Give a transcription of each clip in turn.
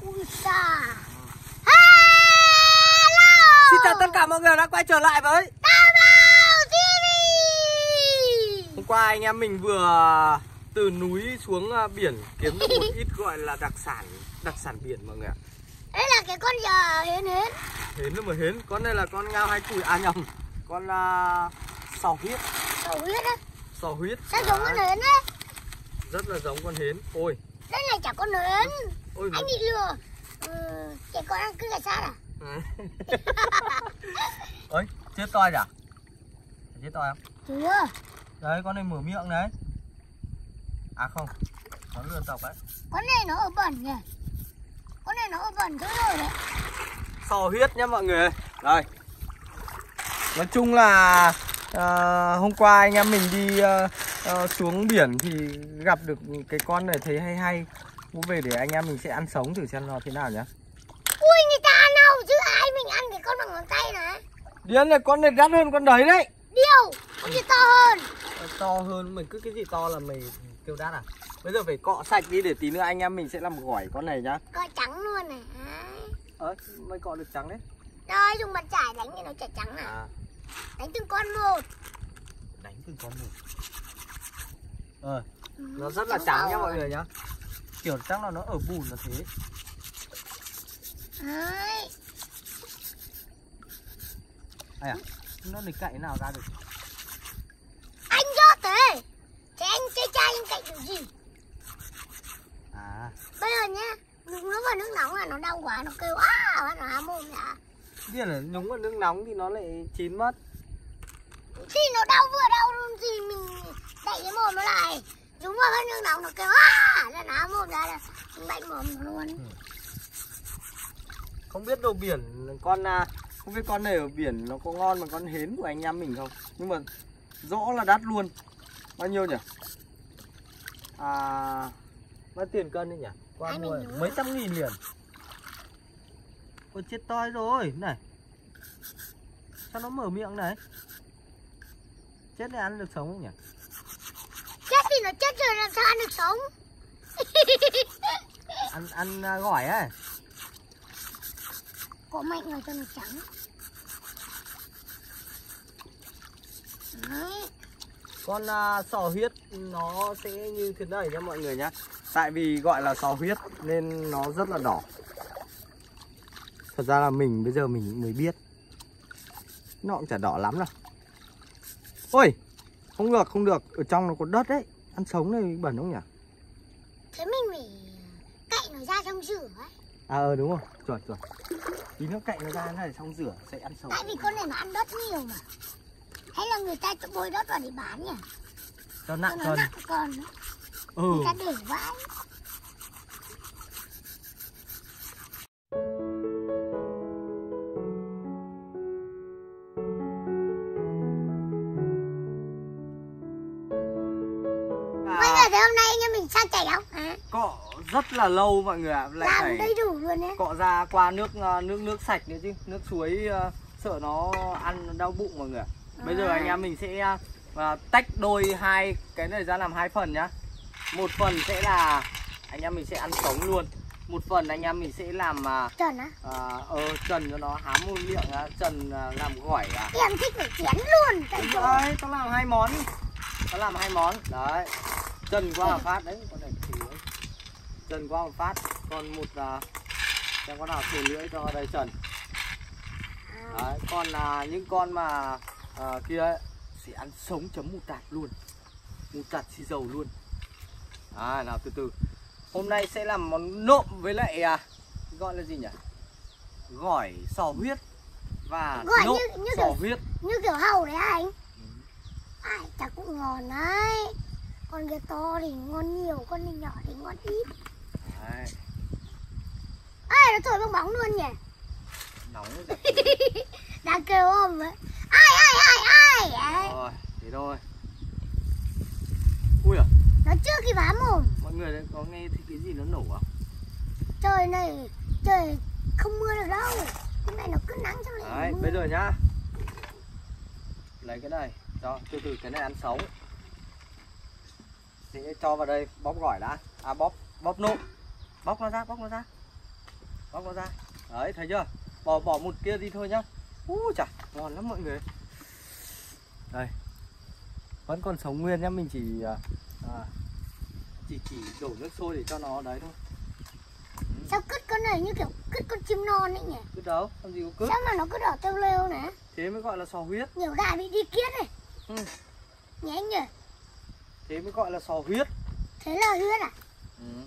Xin chào tất cả mọi người đã quay trở lại với TV Hôm qua anh em mình vừa từ núi xuống à, biển kiếm được một ít gọi là đặc sản đặc sản biển mọi người ạ. Đây là cái con giờ hến hến. Hến nữa mà hến, con này là con ngao hai cùi, à nhầm. Con uh, sò huyết, Sầu huyết á. Sò huyết. Sao giống con Đấy, hến á Rất là giống con hến. Ôi, Đây là chả con hến ôi. Anh bị lừa. Ừ, Trẻ con ăn cứ gà sát à Ôi, chết toi à? Chết toi không? Chưa Đấy, con này mở miệng đấy À không, nó lươn tộc đấy. Con này nó ở bẩn nhỉ? Con này nó ở bẩn thôi rồi đấy. Sò huyết nhá mọi người. Đây. Nói chung là à, hôm qua anh em mình đi à, à, xuống biển thì gặp được cái con này thấy hay hay mua về để anh em mình sẽ ăn sống thử xem nó thế nào nhá. Ui người ta ăn đâu chứ ai mình ăn cái con bằng ngón tay này điên này con này đắt hơn con đấy đấy. Điều Con gì to hơn? To hơn. Mình cứ cái gì to là mày kêu đắt à? Bây giờ phải cọ sạch đi để tí nữa anh em mình sẽ làm gỏi con này nhá. Coi trắng luôn này. Ơ mày cọ được trắng đấy. Đây dùng bàn chải đánh thì nó chả trắng à. À. Đánh từng con một. Đánh từng con một. Ờ Ừ, nó rất là trắng nhá mọi à. người nhá kiểu chắc là nó ở bùn là thế. Đấy. Ai à? Nó được cậy nào ra được? Anh rót thế. Thế anh chơi chai anh cạnh được gì? À. Bây giờ nhá Nó vào nước nóng là nó đau quá Nó kêu á Nó há mồm nhá. Biết là nhúng vào nước nóng thì nó lại chín mất. Thì nó đau vừa đau luôn gì Mình đẩy cái mồm nó lại. Đúng vào nước nóng nó kêu á Là nó há mồm ra là Mình bạnh mồm luôn. Không biết đồ biển con à, không biết con này ở biển nó có ngon bằng con hến của anh em mình không? Nhưng mà rõ là đắt luôn. Bao nhiêu nhỉ? À bao tiền cân đấy nhỉ? Qua mua mấy trăm nghìn liền. Ôi chết toi rồi. Này. Sao nó mở miệng này? Chết này ăn được sống không nhỉ? Chết thì nó chết rồi làm sao ăn được sống ăn ăn à, gỏi ấy. Có mạnh vào cho nó trắng. Đấy. Con à, sò huyết nó sẽ như thế này nha mọi người nhá. Tại vì gọi là sò huyết nên nó rất là đỏ. Thật ra là mình bây giờ mình mới biết. Nó cũng chả đỏ lắm đâu. Ôi không được không được. Ở trong nó có đất đấy. Ăn sống này bẩn không nhỉ Thế mình phải cậy nó ra trong rửa ấy. À ờ đúng rồi. Chuẩn chuẩn. Tí nữa cậy nó ra này xong rửa sẽ ăn sống Tại vì con này nó ăn đất nhiều mà. Hay là người ta bôi đất vào để bán nhỉ? Cho nặng nó cân nặng con ừ. Người ta để vãi rất là lâu mọi người ạ lại Làm phải đầy đủ luôn đấy cọ ra qua nước ờ, nước nước sạch nữa chứ nước suối ờ, sợ nó ăn đau bụng mọi người ạ. bây giờ À. anh em mình sẽ ờ, tách đôi hai cái này ra làm hai phần nhá. Một phần sẽ là anh em mình sẽ ăn sống luôn một phần anh em mình sẽ làm à, Trần á. à, ờ trần cho nó hám mùi miệng á, trần à, làm gỏi à Em thích phải chén luôn đấy tao làm hai món tao làm hai món. Đấy trần qua một phát đấy. Trần qua một phát còn một à, xem con nào thử lưỡi cho đây trần đấy còn là những con mà à, kia ấy, sẽ ăn sống chấm mù tạt luôn. Mù tạt xì dầu luôn. À nào từ từ. Hôm nay sẽ làm món nộm với lại à, gọi là gì nhỉ? Gỏi sò huyết và Gỏi nộm như- như sò kiểu- huyết. Như kiểu hàu đấy anh? Ai chắc cũng ngon đấy. Con kia to thì ngon nhiều Con này nhỏ thì ngon ít đấy. Ai nó thổi bong bóng luôn nhỉ? Nóng Đang kêu ôm ấy. Ai ai ai ai? Ấy. rồi thế thôi. Ui à Nó chưa kịp há mồm. Mọi người có nghe thấy cái gì nó nổ không? Trời này Trời không mưa được đâu. Hôm nay nó cứ nắng trong này đấy mưa. bây giờ nhá. Lấy cái này cho từ từ cái này ăn sống. Sẽ cho vào đây bóp gỏi đã. À bóp bóp nộm bóc nó ra bóc nó ra. Bóc nó ra. Đấy thấy chưa? Bỏ bỏ một kia đi thôi nhá. U chà ngon lắm mọi người. Đây. Vẫn còn sống nguyên nhá mình chỉ à, à, chỉ chỉ đổ nước sôi để cho nó đấy thôi. Sao cứt con này như kiểu cứt con chim non ấy nhỉ? Cứ đâu? Làm gì có cướp sao mà nó cứ đỏ têu lêu này thế mới gọi là sò huyết. Nhiều đại bị đi kiết này. Ừ. nhé nhỉ? Thế mới gọi là sò huyết. Thế là huyết à? Ừ.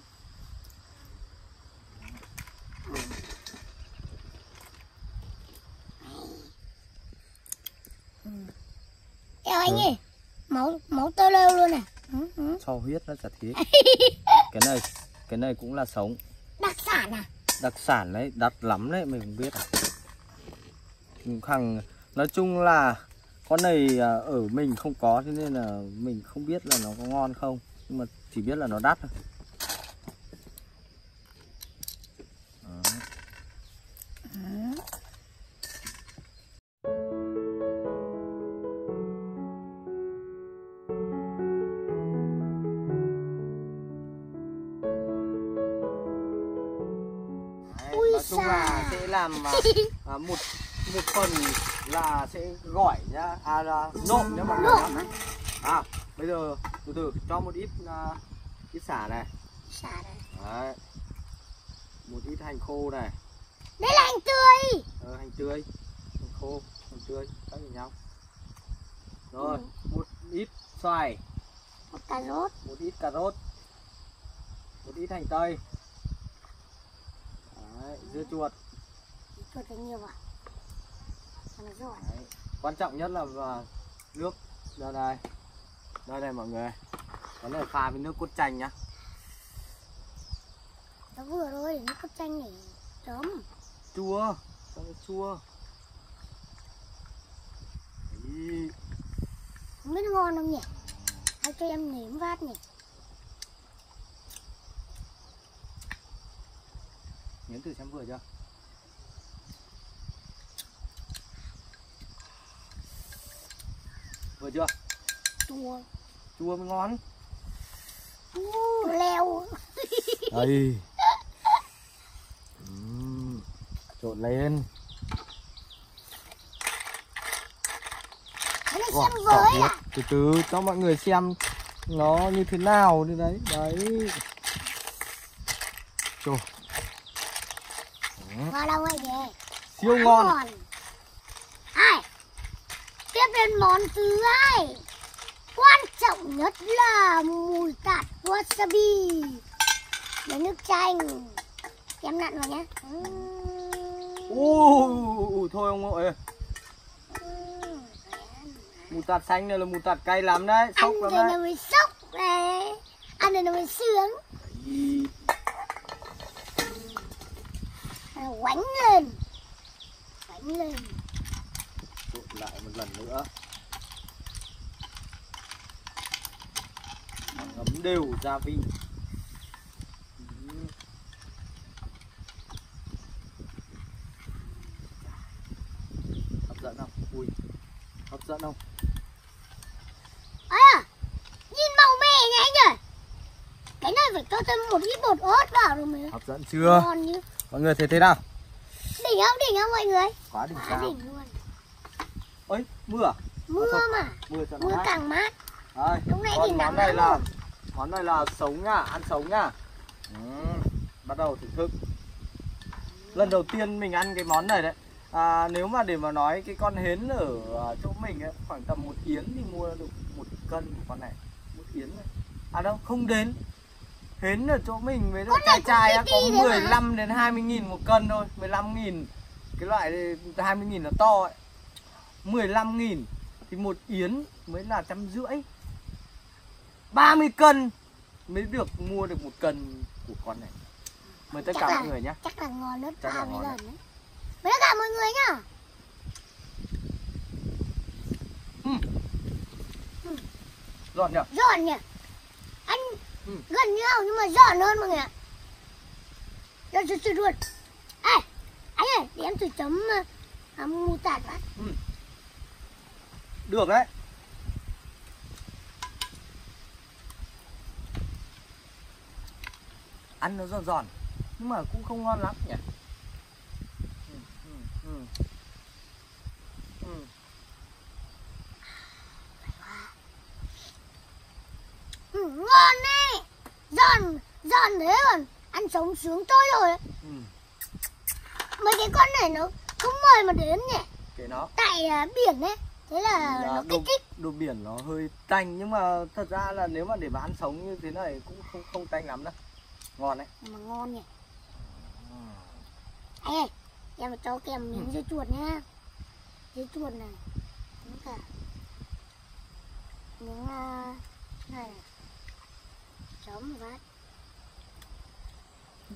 anh ơi. Máu máu têu lêu luôn này ừ, ừ. sò huyết nó chả thế. Cái này cái này cũng là sống. Đặc sản à? Đặc sản đấy đắt lắm đấy mình không biết à. Khẳng nói chung là con này à, ở mình không có thế nên là mình không biết là nó có ngon không. Nhưng mà chỉ biết là nó đắt thôi chung là sẽ làm à, à, một một phần là sẽ gỏi nhá. À là nộm nhá mọi người nhá. à bây giờ từ từ cho một ít à, ít xả này. Xả này. Đấy. Một ít hành khô này. Đây là hành tươi. Ờ, hành tươi. Hành khô hành tươi. Các nhìn nhau. Rồi Ừ. một ít xoài. Một cà rốt. Một ít cà rốt. Một ít hành tây dưa chuột. Chuột phải nhiều à Đấy. quan trọng nhất là vào nước. Đây này. Đây này mọi người. Cái này pha với nước cốt chanh nhá. Nó vừa thôi nó có chanh để chấm. Chua. Cho nó chua. Đấy. không biết ngon không nhỉ? Hay cho em nếm phát nhỉ nếm thử xem vừa chưa? Vừa chưa? Chua. Chua mới ngon. Chua leo đây. Trộn lên. Wow, với à từ từ cho mọi người xem nó như thế nào đi đấy. Đấy. Chô. Vào đâu vậy kìa? Siêu ngon. ai? Tiếp đến món thứ hai. Quan trọng nhất là mùi tạt wasabi. Với nước chanh. Em nặn vào nhé Ui, thôi ông ơi mù tạt xanh này là mù tạt cay lắm đấy sốc ăn lắm thì nó đấy mới sốc này. Ăn thì nó mới sướng quánh lên. Quánh lên. Trộn lại một lần nữa. Ngấm đều gia vị. Hấp dẫn không? Ui hấp dẫn không? À nhìn màu mè nhá anh ơi. Cái này phải cho thêm một ít bột ớt vào rồi mới hấp dẫn chưa? ngon như mọi người thấy thế nào? Đỉnh không? Đỉnh không mọi người? Quá đỉnh quá cao đỉnh luôn. Ấy mưa. Mưa mà. Mưa cho nó mưa mát. càng mát. Đây, Lúc nãy thì món nắng này là món này là sống nhá, ăn sống nhá. Ừ, bắt đầu thưởng thức. Lần đầu tiên mình ăn cái món này đấy. À, nếu mà để mà nói cái con hến ở à, chỗ mình ấy, khoảng tầm một yến thì mua được một cân của con này, một yến này. À đâu, không đến. Hến ở chỗ mình với Con chai chai á, có tí tí đấy mà. 15 đến 20 nghìn một cân thôi, 15 nghìn. Cái loại này 20 nghìn là to ấy. 15 nghìn thì một yến mới là trăm rưỡi. 30 cân mới được mua được một cân của con này. Mời tất Chắc cả là- mọi người nhé chắc là ngon gấp Chắc là ba mươi ngon lần đấy. Với tất cả mọi người nhá. Nhở giòn nhỉ? Anh Ừ. gần nhau nhưng mà giòn hơn mọi người ạ. Giòn sụt sụt luôn. Ê anh ơi để em thử chấm uh, à, mù tạt vào được đấy. Ăn nó giòn giòn nhưng mà cũng không ngon lắm nhỉ? Ừ. Ừ. ừ, ngon đấy giòn thế còn ăn sống sướng tôi rồi. Ừ. mấy cái con này nó không mời mà đến nhỉ? Kệ nó tại à, biển ấy. Thế là Là nó đồ, kích thích. đồ biển nó hơi tanh. Nhưng mà thật ra là nếu mà để mà ăn sống như thế này cũng không không tanh lắm đâu. Ngon đấy. Mà ngon nhỉ? Ê, em cho kèm miếng dưa chuột nhá. Dưa chuột này. Với cả. Miếng à, này. Chấm phát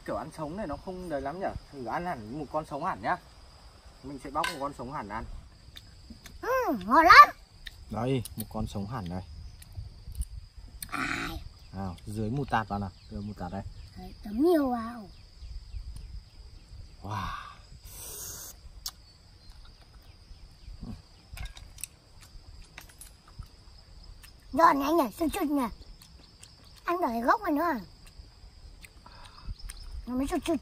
kiểu ăn sống này nó không đấy lắm nhở thử ăn hẳn một con sống hẳn nhá. Mình sẽ bóc một con sống hẳn ăn. Ừ, ngon lắm. Đây một con sống hẳn này ai? Nào dưới mù tạt vào nào. Đưa mù tạt đây. Đấy, chấm nhiều vào. Wow. Giòn nhỉ anh nhỉ? Sưng sưng nhỉ? Ăn cái gốc này nữa nó mới sụt sụt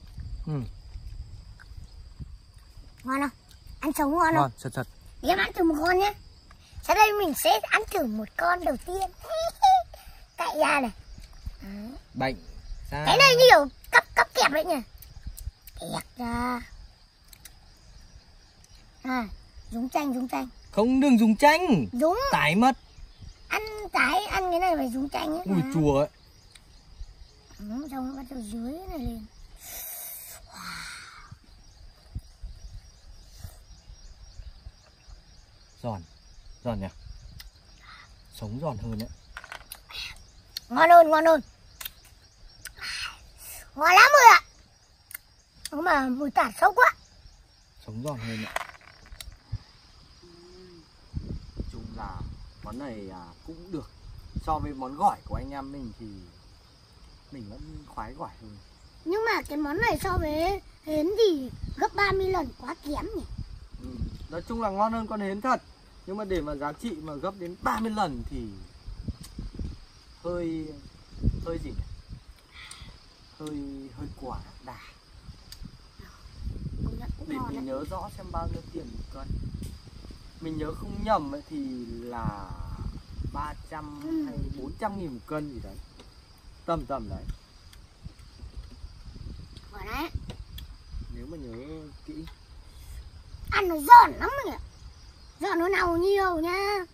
ừ. ngon không? Ăn sống ngon không? Ngon thật thật. Em ăn thử một con nhé. Sau đây mình sẽ ăn thử một con đầu tiên. Cạy ra này. Đấy. bệnh ra. Cái này nhiều cắp cắp kẹp đấy nhỉ? Kẹp ra. À dùng chanh dùng chanh. Không đừng dùng chanh. Dùng. Tái mất. Ăn cái ăn cái này phải dùng chanh ấy. Ui chùa ấy. Ừ, xong nó bắt đầu dưới này lên giòn. Giòn nhỉ? Sống giòn hơn đấy. Ngon hơn ngon hơn. Ngon lắm rồi ạ. Nhưng mà mùi tạt sâu quá. Sống giòn hơn đấy chung là món này à, cũng được. So với món gỏi của anh em mình thì mình vẫn khoái gỏi hơn. Nhưng mà cái món này so với hến thì gấp 30 lần quá kém nhỉ? Ừ. nói chung là ngon hơn con hến thật nhưng mà để mà giá trị mà gấp đến 30 lần thì hơi hơi gì nhỉ? hơi hơi quả đà. Để mình nhớ rõ xem bao nhiêu tiền một cân. Mình nhớ không nhầm ấy thì là 300 Ừ. hay 400 nghìn một cân gì đấy. Tầm tầm đấy. Đấy. Nếu mà nhớ kỹ. Ăn nó giòn lắm nhỉ giòn nó nào nhiều nha.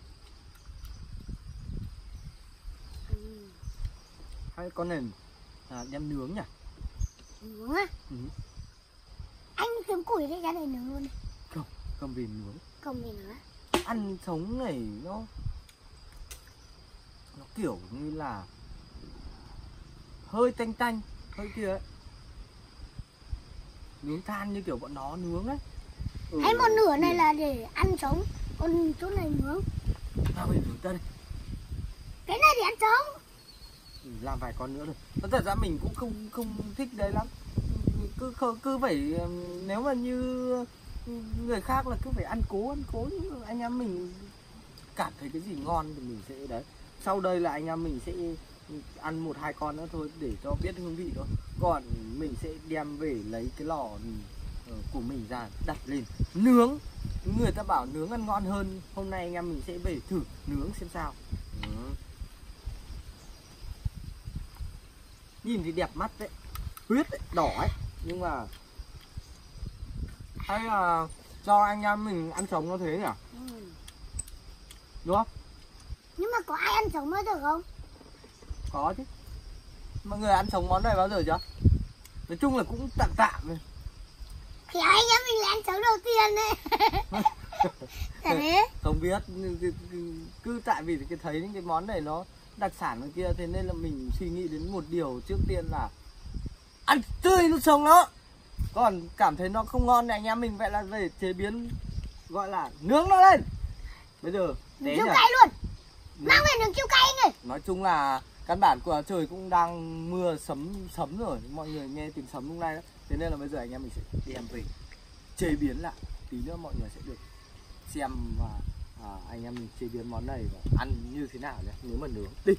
Hay con này à, đem nướng nhỉ? Nướng á? Ừ. anh kiếm củi cái cái này nướng luôn đi cầm về nướng. Không mình nữa ăn sống này nó nó kiểu như là hơi tanh tanh hơi kia ấy. Nướng than như kiểu bọn nó nướng ấy ừ, hay một nửa này là để ăn sống. Còn chỗ này nướng Nào về nướng đây cái này để ăn sống. Ừ, làm vài con nữa rồi Nói thật ra mình cũng không không thích đấy lắm. Cứ cứ, cứ phải nếu mà như người khác là cứ phải ăn cố ăn cố. Nhưng anh em mình cảm thấy cái gì ngon thì mình sẽ đấy. Sau đây là anh em mình sẽ ăn một hai con nữa thôi để cho biết hương vị thôi. Còn mình sẽ đem về lấy cái lò của mình ra đặt lên nướng. Người ta bảo nướng ăn ngon hơn hôm nay anh em mình sẽ về thử nướng xem sao. Ừ. nhìn thì đẹp mắt đấy huyết đấy, đỏ ấy. Nhưng mà hay là do anh em mình ăn sống nó thế nhỉ? Ừ. đúng không? Nhưng mà có ai ăn sống mới được không? Có chứ. Mọi người ăn sống món này bao giờ chưa? Nói chung là cũng tạm tạm thôi thì anh em mình là ăn sống đầu tiên đấy. Thế. Không biết cứ tại vì cái thấy những cái món này nó đặc sản ở kia thế nên là mình suy nghĩ đến một điều trước tiên là ăn tươi lúc sống nó. Còn cảm thấy nó không ngon thì anh em mình vậy là về chế biến gọi là nướng nó lên. Bây giờ Kiêu nhỉ cay luôn. Mang về đường kiêu cay ơi. Nói chung là căn bản của trời cũng đang mưa sấm sấm rồi. Mọi người nghe tiếng sấm lúc này đó thế nên là bây giờ anh em mình sẽ đem về chế biến lại. Tí nữa mọi người sẽ được xem và à, anh em mình chế biến món này và ăn như thế nào nhé nếu mà nướng. Đi.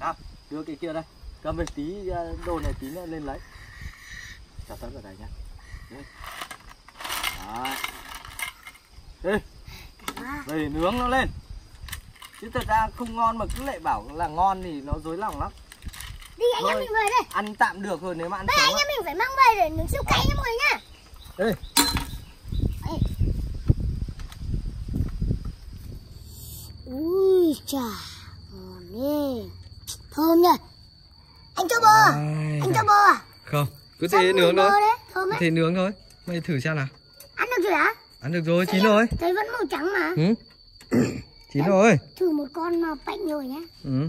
Nào đưa cái kia đây. Cầm về tí à, đồ này tí nữa lên lấy. Cho tớ vào đây nhá Đấy. Về nướng nó lên. Chứ thật ra không ngon mà cứ lại bảo là ngon thì nó dối lòng lắm. Đi anh em mình về đây. Ăn tạm được rồi nếu mà ăn Bây anh em mình phải mang về để nướng siêu cay nha mọi người nhá. Đây. Ui chà, ngon đi. Thơm nha. Anh cho bơ à? Anh cho bơ à? Không, cứ thế nướng thôi. Thế nướng thôi. Mày thử xem nào. Ăn được rồi hả? Ăn được rồi, chín rồi. Thấy vẫn màu trắng mà. Ừ. chín rồi. Thử một con mà bệnh rồi nhá. Ừ.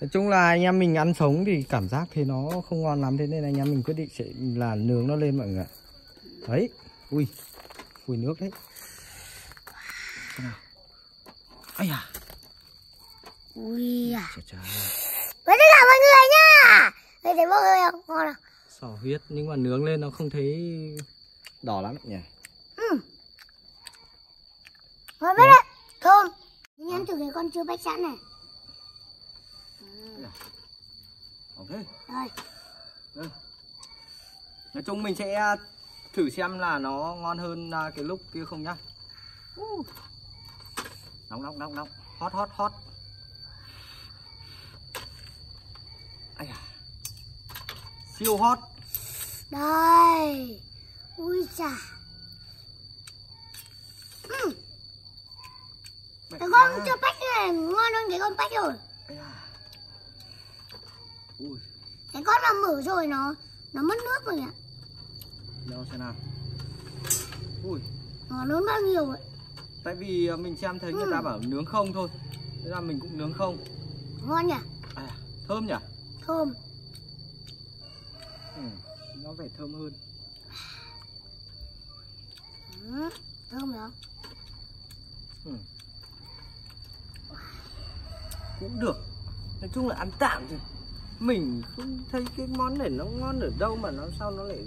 Nói chung là anh em mình ăn sống thì cảm giác thì nó không ngon lắm thế nên anh em mình quyết định sẽ là nướng nó lên mọi người ạ. Đấy. Ui. Phùi nước đấy. Nào. Ây da. Ui à. Với tất cả mọi người nhá. Đây thấy bơ hơi không? Ngon không? Sò huyết nhưng mà nướng lên nó không thấy đỏ lắm nhỉ. Ừ. Ngon biết đấy. Thơm. Nhưng ăn thử cái con chưa bách sẵn này. Thế. Nói chung mình sẽ à, thử xem là nó ngon hơn à, cái lúc kia không nhá. Uh. Nóng nóng nóng nóng. Hot hot hot. Ai à. Siêu hot. Đây. Ui chà. Ừ. Cái con chưa bách này ngon hơn cái con bách rồi. Ui, Cái con mà mở rồi nó nó mất nước rồi ạ. đâu xem nào. Ui, Ngon hơn bao nhiêu vậy? tại vì à, mình xem thấy người ta Ừ. bảo nướng không thôi. Thế là mình cũng nướng không. Ngon nhỉ? À, thơm nhỉ? Thơm. Ừ, nó phải thơm hơn. Ừ. Thơm đó. Ừ. Cũng được. Nói chung là ăn tạm thôi. Mình không thấy cái món này nó ngon ở đâu mà nó sao nó lại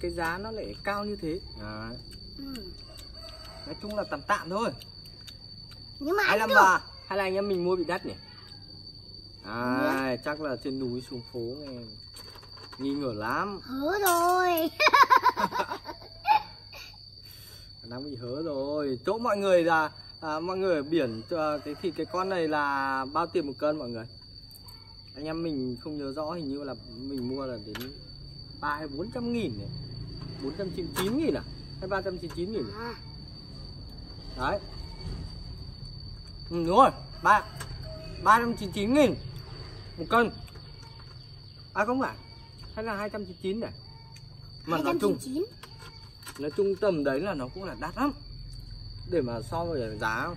cái giá nó lại cao như thế. Đấy. Ừ. Nói chung là tạm tạm thôi. Nhưng mà hay là ăn được. mà hay là anh em mình mua bị đắt nhỉ à, chắc là trên núi xuống phố nghe nghi ngờ lắm Hứa rồi. đang bị hớ rồi chỗ mọi người là à, mọi người ở biển à, cái thịt cái con này là bao tiền một cân mọi người anh em mình không nhớ rõ hình như là mình mua là đến ba hay bốn trăm nghìn này bốn trăm chín chín nghìn à? Hay ba trăm chín chín nghìn À, đấy. Ừ, đúng rồi ba ba trăm chín chín nghìn. Một cân. À không phải. Hay là hai trăm chín chín này? Mà nói chung 299. nói chung tầm đấy là nó cũng là đắt lắm. Để mà so với giá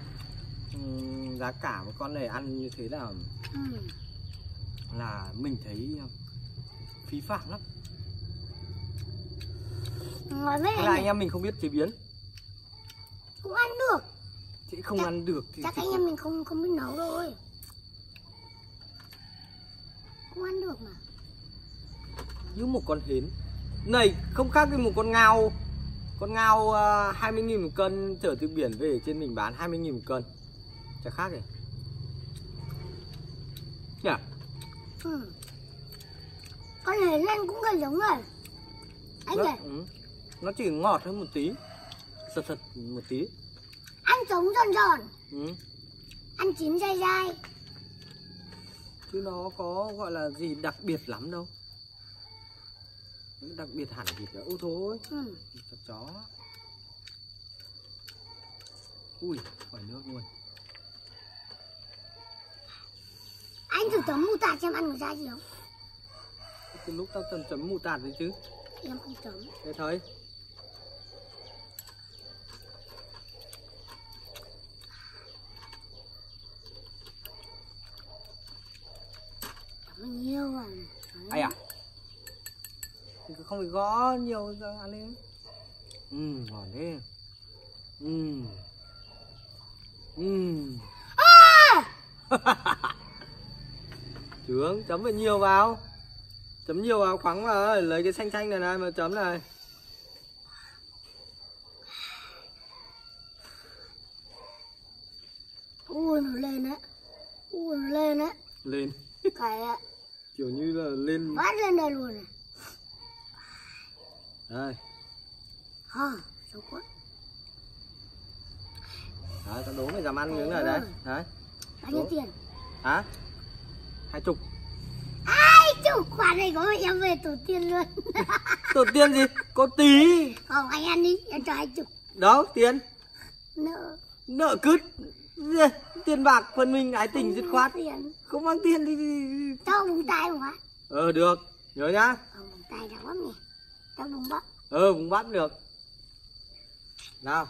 ừm, giá cả một con này ăn như thế là Ừ. là mình thấy uh, phí phạm lắm. Ngon với là anh em mình không biết chế biến. Cũng ăn được. chứ không Chắc- ăn được thì, Chắc thì anh em mình không không biết nấu rồi. Cũng ăn được mà. như một con hến. Này không khác với một con ngao. Con ngao uh, 20.000 một cân chở từ biển về trên mình bán 20.000 một cân. Chả khác gì nhỉ Ừ. Con này lên cũng gần giống rồi. Anh này, ừ. nó chỉ ngọt hơn một tí sật sật một tí ăn sống giòn giòn, ừ. ăn chín dai dai. chứ nó có gọi là gì đặc biệt lắm đâu đặc biệt hẳn thì là ô thôi Ừ. chó ui khỏi nước luôn Anh thử chấm mù tạt xem ăn có ra gì không? từ lúc tao chấm chấm mù tạt đấy chứ. Em không chấm. thế thấy Chấm bao nhiêu à? ai à? Thì không phải gõ nhiều ra ăn đi. Ừ ngon thế. Ừ. Ừ Trướng, chấm phải nhiều vào Chấm nhiều vào khoắng vào Lấy cái xanh xanh này này mà chấm này Ui nó lên đấy. Ui nó lên đấy. Lên Cái ạ. Kiểu như là lên Vắt lên đây luôn này. Đây Hờ, xấu quá. đấy tao đố mày dám ăn miếng này đấy đấy Bao nhiêu tiền? hả hai chục Ai chủ khoản này có em về tổ tiên luôn. tổ tiên gì có tí Không, anh ăn đi, em cho hai chục. đó tiền Nợ. nợ cứt tiền bạc phần mình ái tình dứt khoát Tiền. không mang tiền thì. Cho bùng tay phát. ờ được nhớ nhá Ờ, bùng tay đau lắm nhỉ. Cho bùng bắp. ờ bùng bát được nào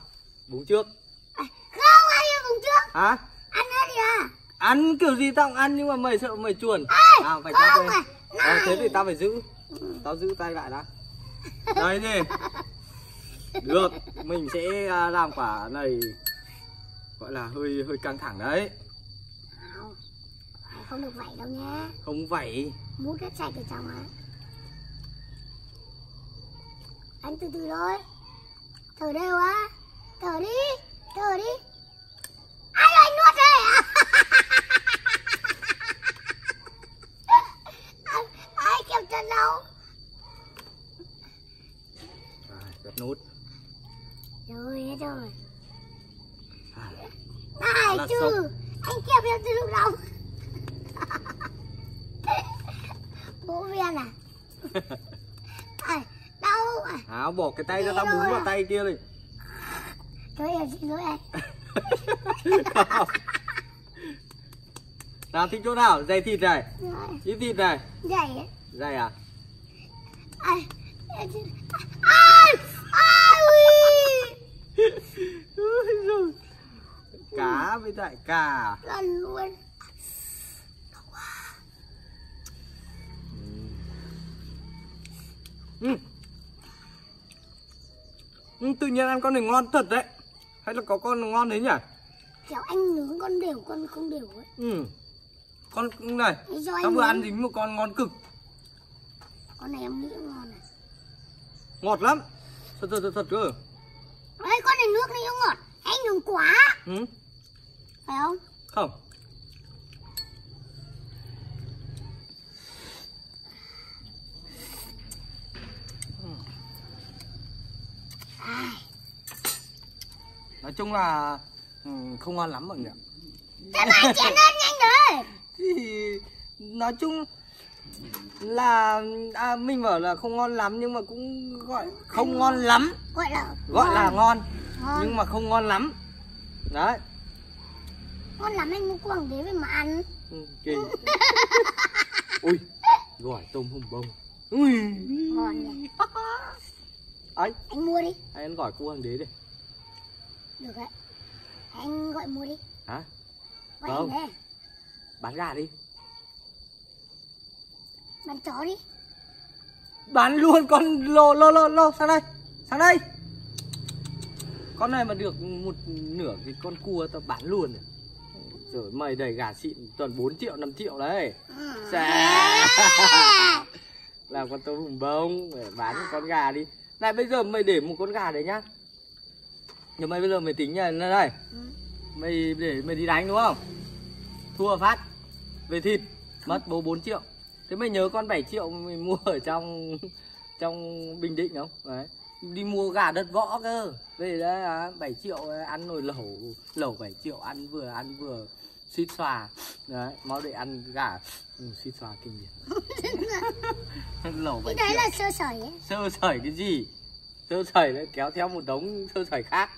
búng trước À, không, ăn bùng trước. hả Ăn hết đi à. Ăn kiểu gì tao cũng ăn nhưng mà mày sợ mày chuồn à phải à. đây ờ, thế thì tao phải giữ tao giữ tay lại đã đây gì được mình sẽ à, làm quả này gọi là hơi hơi căng thẳng đấy Không, được vậy đâu nhá. không vậy Mút hết sạch ở trong á. Anh từ từ thôi. Thở đều á. Thở đi. Thở đi. Ai rồi anh nuốt đây ai, nút Rồi hết rồi. à, Là chứ. xong. Anh kẹp em từ lúc đầu. Bố viên à. Ai, đau à. áo bỏ cái tay ra tao búng vào tay kia đi Thôi em xin lỗi anh. nào thích chỗ nào dày thịt này ít thịt này ấy. dày à Ai, em xin... Ai, ai, ui. cá với lại cà Gần luôn. ừ. Ừ, tự nhiên ăn con này ngon thật đấy hay là có con ngon đấy nhỉ Kiểu anh nướng con đều, con không đều ấy. ừ. con này tao vừa ăn dính một con ngon cực Con này em nghĩ ngon này. ngọt lắm thật thật thật, thật cơ Đấy, con này nước này nó ngọt. Anh nướng quá. ừ. Phải không? không nói chung là ừ, không ngon lắm mọi người ạ thế anh chén lên nhanh rồi. thì nói chung là à, mình bảo là không ngon lắm nhưng mà cũng gọi không ngon lắm Gọi là... gọi là ngon Ngon. nhưng mà không ngon lắm đấy Ngon lắm anh mua quảng đế về mà ăn. ừ, ui gỏi tôm hùm bông ui Ngon nhỉ. ấy Anh mua đi. anh ăn gỏi cua hoàng đế đi Được đấy. Anh gọi mua đi. hả Gọi Không. bán gà đi Bán chó đi. bán luôn con lô lô lô lô sang đây sang đây con này mà được một nửa cái con cua tao bán luôn rồi. Rồi mày đầy gà xịn toàn 4 triệu 5 triệu đấy. Xà. làm con tôm hùm bông để bán một con gà đi. Này bây giờ mày để một con gà đấy nhá. Nhưng mày bây giờ mày tính nha đây đây. Ừ. mày để mày đi đánh đúng không? Thua phát. Về thịt mất bố 4 triệu. Thế mày nhớ con 7 triệu mày mua ở trong trong bình định không? Đấy đi mua gà đất võ cơ. Về đấy à, 7 triệu ăn nồi lẩu lẩu 7 triệu ăn vừa ăn vừa suýt xòa đấy máu để ăn gà. Ừ, suýt xòa kinh điển lẩu 7 Cái đấy triệu. là sơ sởi ấy. sơ sẩy cái gì? Sơ sẩy đấy kéo theo một đống sơ sẩy khác.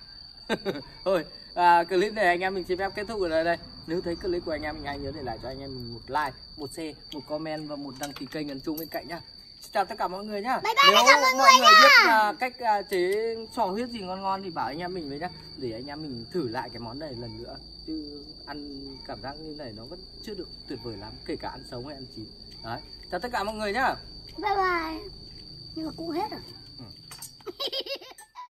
Thôi à, clip này anh em mình xin phép kết thúc ở đây đây. Nếu thấy clip của anh em mình hãy nhớ để lại cho anh em mình một like một share một comment và một đăng ký kênh ấn chung bên cạnh nhá Xin chào tất cả mọi người nhá. Bye bye nếu mọi mọi người người biết à, cách à, chế sò huyết gì ngon ngon thì bảo anh em mình với nhá. Để anh em mình thử lại cái món này lần nữa. Chứ ăn cảm giác như này nó vẫn chưa được tuyệt vời lắm kể cả ăn sống hay ăn chín. Đấy chào tất cả mọi người nhá. Bye bye. Nhưng mà cũng hết rồi.